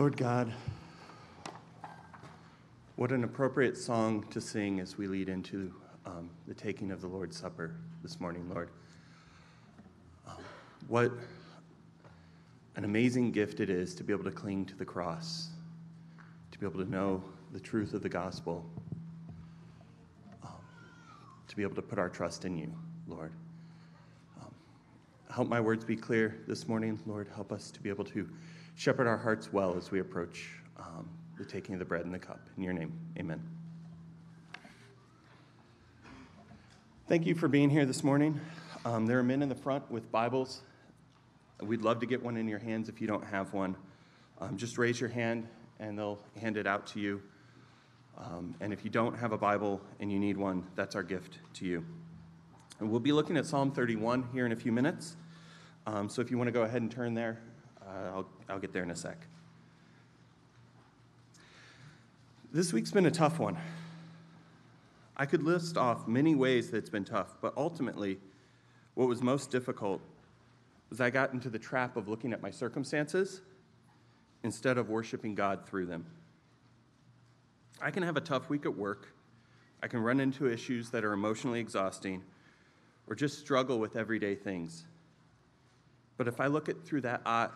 Lord God, what an appropriate song to sing as we lead into um, the taking of the Lord's Supper this morning, Lord. Um, what an amazing gift it is to be able to cling to the cross, to be able to know the truth of the gospel, um, to be able to put our trust in you, Lord. Help my words be clear this morning, Lord. Help us to be able to shepherd our hearts well as we approach um, the taking of the bread and the cup. In your name, amen. Thank you for being here this morning. Um, there are men in the front with Bibles. We'd love to get one in your hands if you don't have one. Um, just raise your hand and they'll hand it out to you. Um, and if you don't have a Bible and you need one, that's our gift to you. And we'll be looking at Psalm 31 here in a few minutes. Um, so if you want to go ahead and turn there, uh, I'll, I'll get there in a sec. This week's been a tough one. I could list off many ways that it's been tough, but ultimately, what was most difficult was I got into the trap of looking at my circumstances instead of worshiping God through them. I can have a tough week at work. I can run into issues that are emotionally exhausting or just struggle with everyday things. But if I look at through that uh,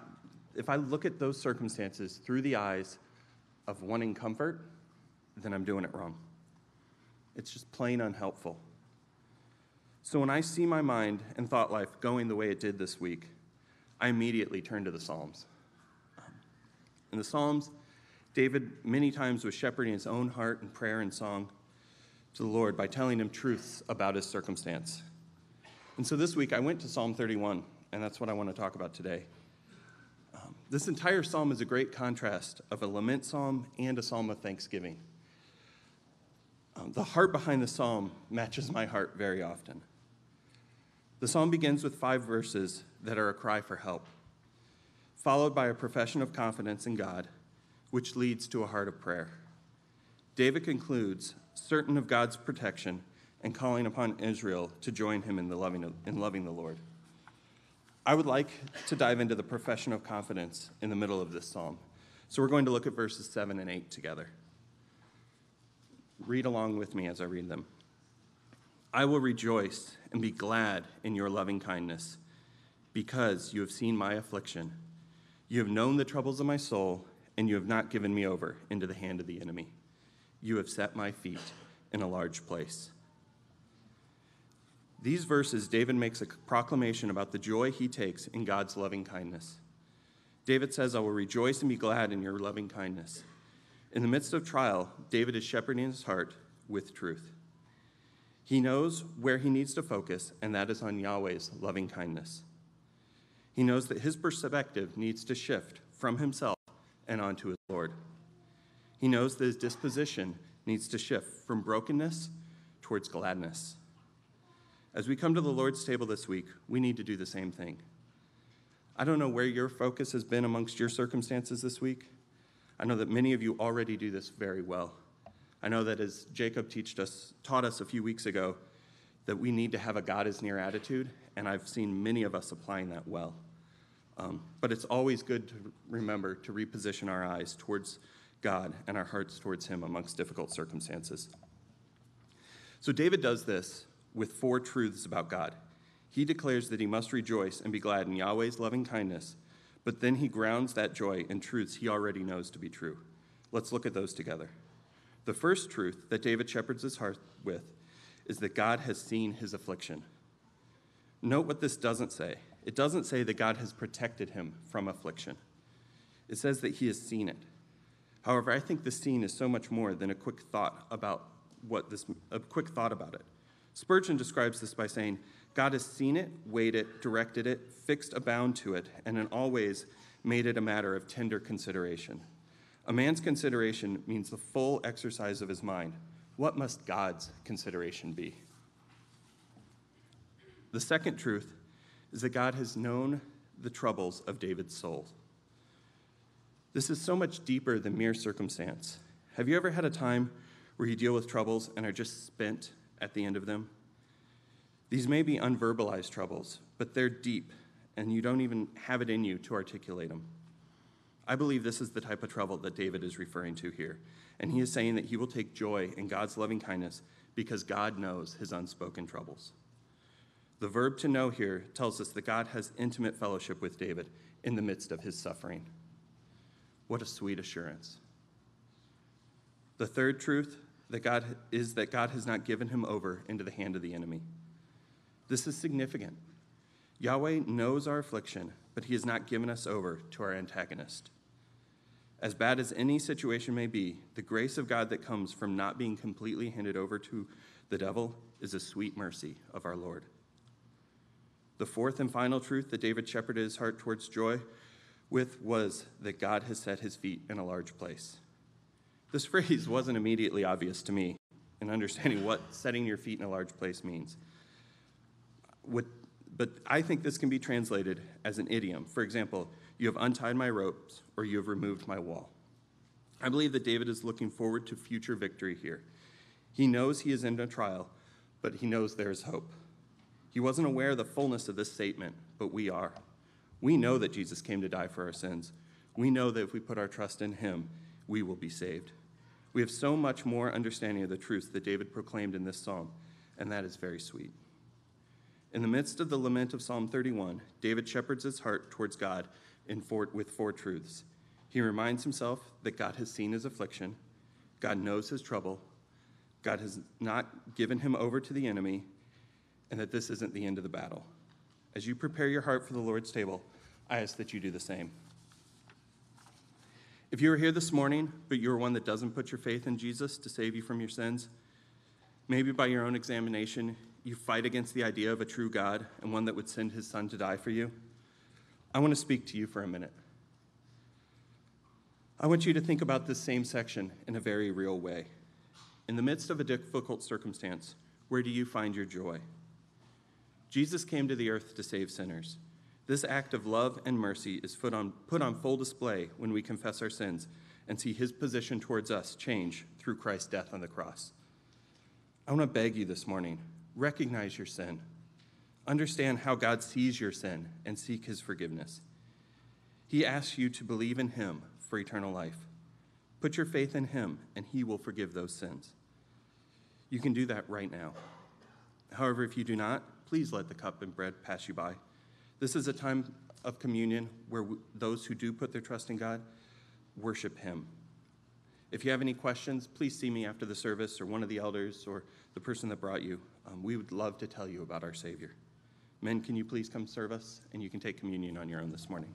if I look at those circumstances through the eyes of wanting comfort, then I'm doing it wrong. It's just plain unhelpful. So when I see my mind and thought life going the way it did this week, I immediately turn to the Psalms. In the Psalms, David many times was shepherding his own heart in prayer and song to the Lord by telling him truths about his circumstance. And so this week I went to Psalm 31, and that's what I want to talk about today. Um, this entire psalm is a great contrast of a lament psalm and a psalm of thanksgiving. Um, the heart behind the psalm matches my heart very often. The psalm begins with five verses that are a cry for help, followed by a profession of confidence in God, which leads to a heart of prayer. David concludes, certain of God's protection and calling upon Israel to join him in, the loving, in loving the Lord. I would like to dive into the profession of confidence in the middle of this psalm. So we're going to look at verses 7 and 8 together. Read along with me as I read them. I will rejoice and be glad in your loving kindness, because you have seen my affliction. You have known the troubles of my soul, and you have not given me over into the hand of the enemy. You have set my feet in a large place. These verses, David makes a proclamation about the joy he takes in God's loving kindness. David says, I will rejoice and be glad in your loving kindness. In the midst of trial, David is shepherding his heart with truth. He knows where he needs to focus, and that is on Yahweh's loving kindness. He knows that his perspective needs to shift from himself and onto his Lord. He knows that his disposition needs to shift from brokenness towards gladness. As we come to the Lord's table this week, we need to do the same thing. I don't know where your focus has been amongst your circumstances this week. I know that many of you already do this very well. I know that as Jacob us, taught us a few weeks ago, that we need to have a God is near attitude, and I've seen many of us applying that well. Um, but it's always good to remember to reposition our eyes towards God and our hearts towards Him amongst difficult circumstances. So David does this with four truths about God. He declares that he must rejoice and be glad in Yahweh's loving kindness, but then he grounds that joy in truths he already knows to be true. Let's look at those together. The first truth that David shepherds his heart with is that God has seen his affliction. Note what this doesn't say. It doesn't say that God has protected him from affliction. It says that he has seen it. However, I think the scene is so much more than a quick thought about what this a quick thought about it. Spurgeon describes this by saying, God has seen it, weighed it, directed it, fixed a bound to it, and in all ways made it a matter of tender consideration. A man's consideration means the full exercise of his mind. What must God's consideration be? The second truth is that God has known the troubles of David's soul. This is so much deeper than mere circumstance. Have you ever had a time where you deal with troubles and are just spent at the end of them. These may be unverbalized troubles, but they're deep, and you don't even have it in you to articulate them. I believe this is the type of trouble that David is referring to here. And he is saying that he will take joy in God's loving kindness because God knows his unspoken troubles. The verb to know here tells us that God has intimate fellowship with David in the midst of his suffering. What a sweet assurance. The third truth that God is that God has not given him over into the hand of the enemy. This is significant. Yahweh knows our affliction, but he has not given us over to our antagonist. As bad as any situation may be, the grace of God that comes from not being completely handed over to the devil is a sweet mercy of our Lord. The fourth and final truth that David shepherded his heart towards joy with was that God has set his feet in a large place. This phrase wasn't immediately obvious to me in understanding what setting your feet in a large place means. But I think this can be translated as an idiom. For example, you have untied my ropes, or you have removed my wall. I believe that David is looking forward to future victory here. He knows he is in a trial, but he knows there is hope. He wasn't aware of the fullness of this statement, but we are. We know that Jesus came to die for our sins. We know that if we put our trust in him, we will be saved. We have so much more understanding of the truths that David proclaimed in this psalm, and that is very sweet. In the midst of the lament of Psalm 31, David shepherds his heart towards God four, with four truths. He reminds himself that God has seen his affliction, God knows his trouble, God has not given him over to the enemy, and that this isn't the end of the battle. As you prepare your heart for the Lord's table, I ask that you do the same. If you are here this morning, but you're one that doesn't put your faith in Jesus to save you from your sins, maybe by your own examination, you fight against the idea of a true God and one that would send his son to die for you, I want to speak to you for a minute. I want you to think about this same section in a very real way. In the midst of a difficult circumstance, where do you find your joy? Jesus came to the earth to save sinners. This act of love and mercy is put on, put on full display when we confess our sins and see his position towards us change through Christ's death on the cross. I want to beg you this morning recognize your sin, understand how God sees your sin, and seek his forgiveness. He asks you to believe in him for eternal life. Put your faith in him, and he will forgive those sins. You can do that right now. However, if you do not, please let the cup and bread pass you by. This is a time of communion where those who do put their trust in God worship him. If you have any questions, please see me after the service or one of the elders or the person that brought you. Um, we would love to tell you about our Savior. Men, can you please come serve us? And you can take communion on your own this morning.